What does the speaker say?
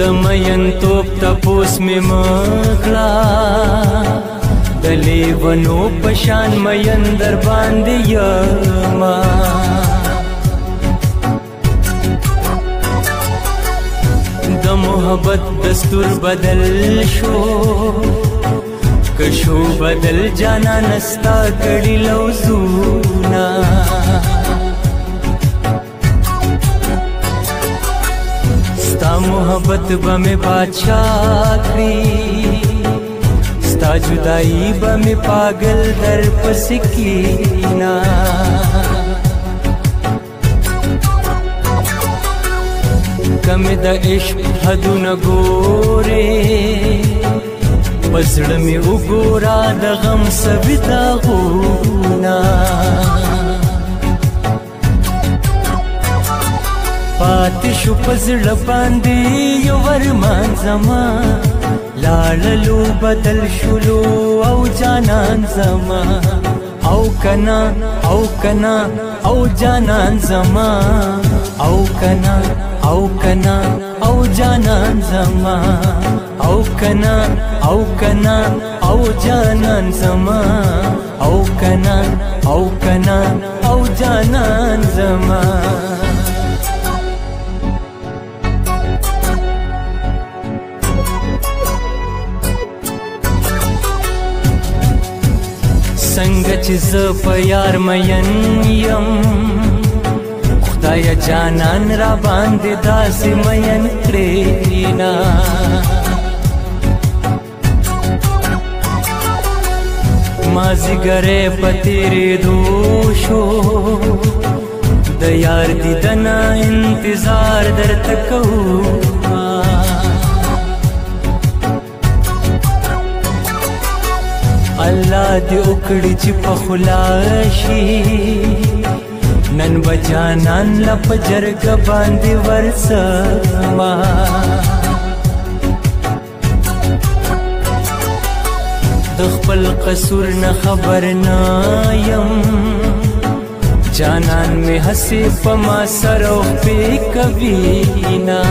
د مین توپ تپوس می مکړه د لیونو پشان مین در باندې یما د محبت دستور بدل شو کشو بدل جانا نستا کړي لوزونه محبت بم بادشاہ کری ستا جدائی بم پاگل در پس کینا کم د عشق حدو نگوره پزړه می وګورا د غم سوي دا غوره پاتې شو پزړه باندې یو ورمان زما لاللو بدل شلو او جانان زما او کنا او کنا او جانان زما او کنا او کنا او جانان زما او کنا او کنا او جانان زما او کنا او کنا او جانان زما څنګه چې زه په یار مین یم خدای جانان را باندې داسې مین کړې نه مازیګرې پتیری دوشو د یار دیدنه انتظار درته کوم الله دې وکړي چې په خلاشي نن بجانان لپ جرګ باندې ورسما د خپل قصور نه خبر نه يم جانان می حسې په ما سره په کوي نه